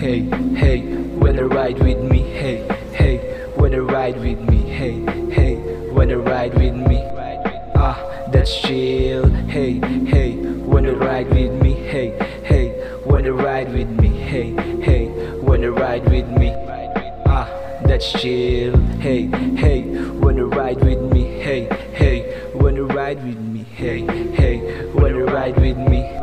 hey, hey, wanna ride with me, hey, hey, wanna ride with me, hey, hey, wanna ride with me, ah, that's chill, hey, hey, wanna ride with me, hey, hey, wanna ride with me, hey, hey, wanna ride with me, ah, that's chill, hey, hey, wanna ride with me, hey, hey, wanna ride with me, hey, hey, wanna ride with me,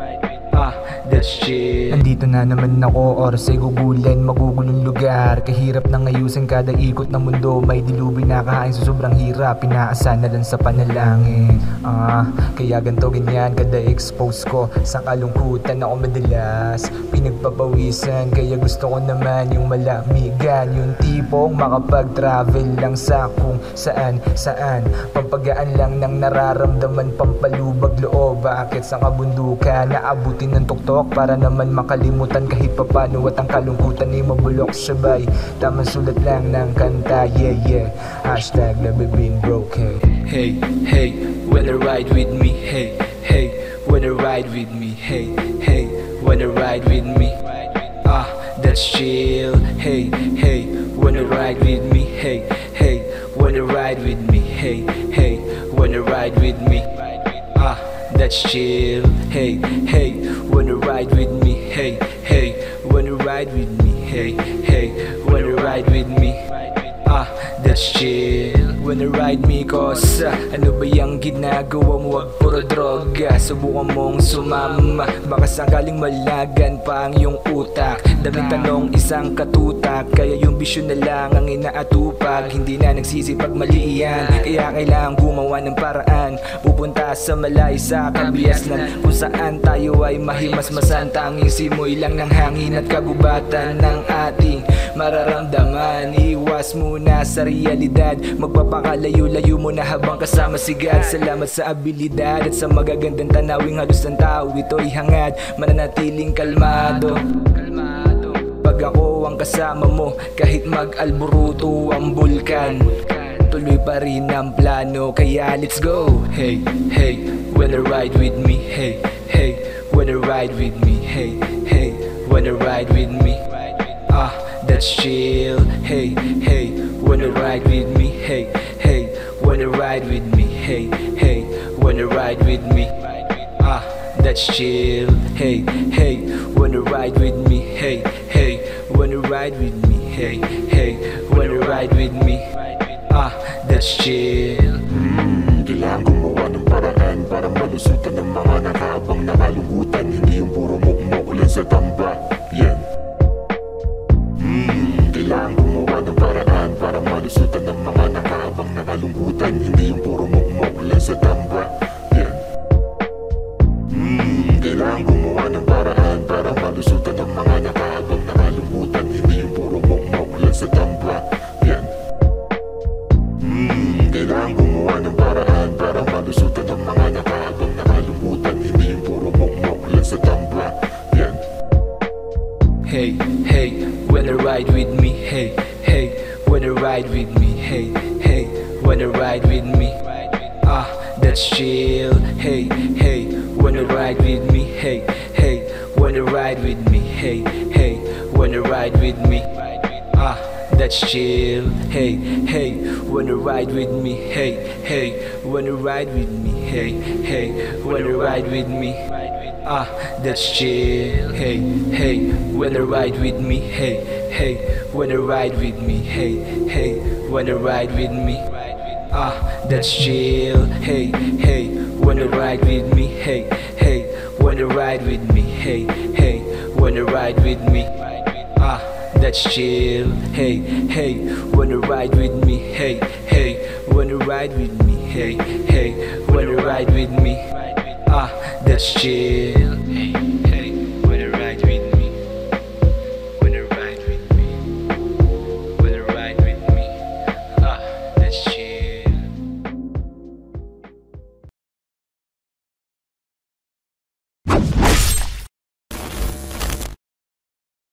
that's chill. Nandito na naman ako, oras ay gugulan, magugulong lugar. Kahirap na ngayusin kada ikot ng mundo. May dilubi na kahain sa sobrang hirap. Pinaasan na lang sa panalangin. Ah, kaya ganto ganyan kada expose ko Sa kalungkutan ako madalas. Pinagpapawisan, kaya gusto ko naman yung malamigan. Yung tipong makapag-travel lang sa kung saan saan. Pampagaan lang ng nararamdaman Pampalubag loob, bakit sa kabundukan Naabutin ng tuktok para naman makalimutan kahit papano At ang kalungkutan ay mabulok sabay Tamang sulat lang ng kanta, yeah yeah Hashtag never been broken Hey, hey, wanna ride with me? Hey, hey, wanna ride with me? Hey, hey, wanna ride with me? Ah, that's chill. Hey, hey, wanna ride with me? Hey, hey, wanna ride with me? Hey, hey, wanna ride with me? That's chill. Hey, hey, wanna ride with me? Hey, hey, wanna ride with me? Hey, hey, wanna ride with me? Ah, that's chill Wanna ride me cause ah, Ano ba yung ginagawa mo? Wag puro droga Subukan mong sumama Baka sakaling malagan pa ang iyong utak Daming tanong isang katutak. Kaya yung bisyon na lang ang inaatupag. Hindi na nagsisipag mali yan. Kaya kailangan gumawa ng paraan. Pupunta sa malay sa kabiasnan Kung saan tayo ay mahimasmasan. Tanging simoy lang ng hangin at kagubatan ng ating mararamdaman. Iwas muna sa realidad. Magpapakalayo-layo mo na habang kasama si God. Salamat sa abilidad at sa magagandang tanawing halos ng tao. Ito'y hangad, mananatiling kalmado Pag ako ang kasama mo, kahit mag-alburuto ang bulkan Tuloy pa rin ang plano, kaya let's go Hey, hey, wanna ride with me? Hey, hey, wanna ride with me? Hey, hey, wanna ride with me? Ah, that's chill. Hey, hey, wanna ride with me? Hey, hey, wanna ride with me? Hey, hey, wanna ride with me? Ah, that's chill. Hey, hey, wanna ride with me? Hey, hey, wanna ride with me? Hey, hey, wanna ride with me? Ah, that's chill. Hmm, kailangan gumawa ng paraan Para malusutan ng mga nakabang nakalungkutan Hindi yung puro mukmok lang sa tamba paraan Para malusutan ng mga nakabang nakalungkutan Hindi yung puro mukmok lang sa tamba Yan Hmm, kailangan gumawa ng paraan para malusutan ng mga nakabang nakalumutan Hindi yung puro mukmok lang sa tamba Yan Hey, hey, wanna ride with me? Hey, hey, wanna ride with me? Hey, hey, wanna ride with me? Ah, that's chill. Hey, hey, wanna ride with me? Hey, wanna ride with me? Hey, hey, wanna ride with me? Ah, that's chill. Hey, hey, wanna ride with me? Hey, hey, wanna ride with me? Hey, hey, wanna ride with me? Ah, that's chill. Hey, hey, wanna ride with me? Hey, hey, wanna ride with me? Hey, hey, wanna ride with me? Ah, that's chill. Hey, hey, wanna ride with me? Hey, hey, wanna ride with me? Hey, hey, wanna ride with me? Ah, that's chill. Hey, hey, wanna ride with me? Hey, hey, wanna ride with me? Hey, hey, wanna ride with me? Ah, that's chill.